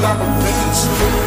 stop me.